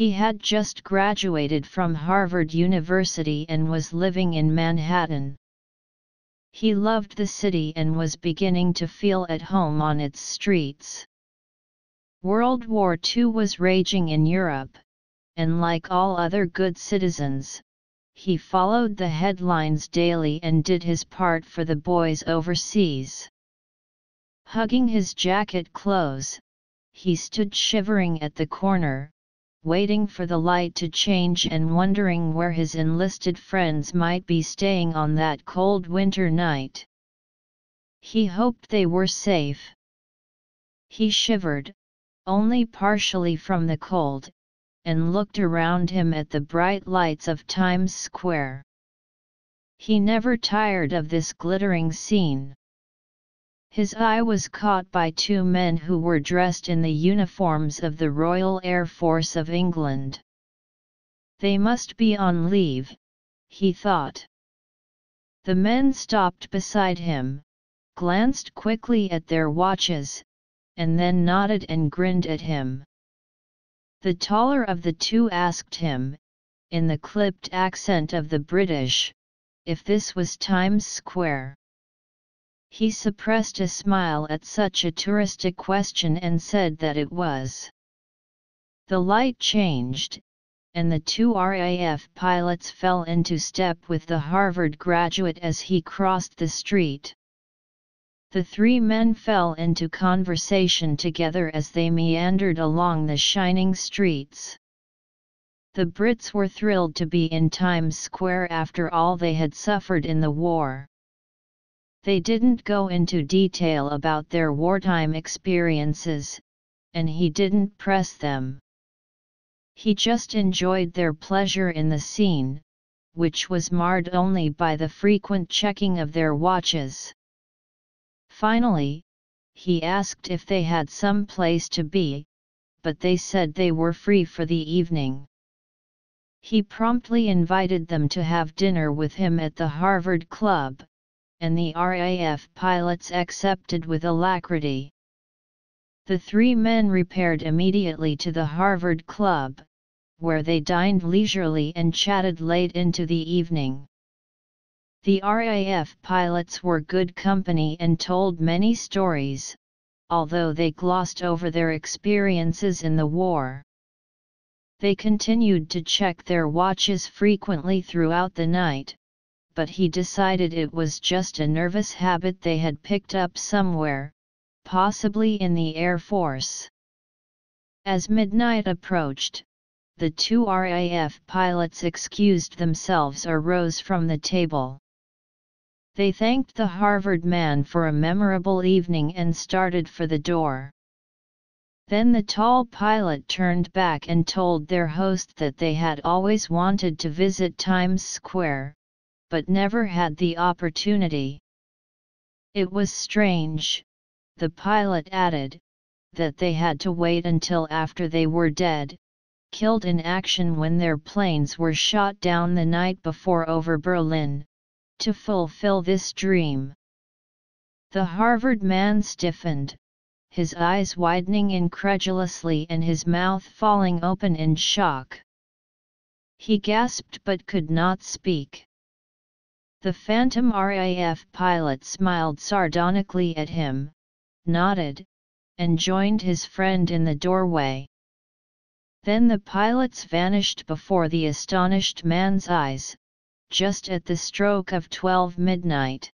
He had just graduated from Harvard University and was living in Manhattan. He loved the city and was beginning to feel at home on its streets. World War II was raging in Europe, and like all other good citizens, he followed the headlines daily and did his part for the boys overseas. Hugging his jacket close, he stood shivering at the corner, waiting for the light to change and wondering where his enlisted friends might be staying on that cold winter night. He hoped they were safe. He shivered, only partially from the cold, and looked around him at the bright lights of Times Square. He never tired of this glittering scene. His eye was caught by two men who were dressed in the uniforms of the Royal Air Force of England. They must be on leave, he thought. The men stopped beside him, glanced quickly at their watches, and then nodded and grinned at him. The taller of the two asked him, in the clipped accent of the British, if this was Times Square. He suppressed a smile at such a touristic question and said that it was. The light changed, and the two RAF pilots fell into step with the Harvard graduate as he crossed the street. The three men fell into conversation together as they meandered along the shining streets. The Brits were thrilled to be in Times Square after all they had suffered in the war. They didn't go into detail about their wartime experiences, and he didn't press them. He just enjoyed their pleasure in the scene, which was marred only by the frequent checking of their watches. Finally, he asked if they had some place to be, but they said they were free for the evening. He promptly invited them to have dinner with him at the Harvard Club, and the RAF pilots accepted with alacrity. The three men repaired immediately to the Harvard Club, where they dined leisurely and chatted late into the evening. The RAF pilots were good company and told many stories, although they glossed over their experiences in the war. They continued to check their watches frequently throughout the night, but he decided it was just a nervous habit they had picked up somewhere, possibly in the Air Force. As midnight approached, the two RAF pilots excused themselves or rose from the table. They thanked the Harvard man for a memorable evening and started for the door. Then the tall pilot turned back and told their host that they had always wanted to visit Times Square, but never had the opportunity. It was strange, the pilot added, that they had to wait until after they were dead, killed in action when their planes were shot down the night before over Berlin, to fulfill this dream. The Harvard man stiffened, his eyes widening incredulously and his mouth falling open in shock. He gasped but could not speak. The Phantom RAF pilot smiled sardonically at him, nodded, and joined his friend in the doorway. Then the pilots vanished before the astonished man's eyes, just at the stroke of twelve midnight.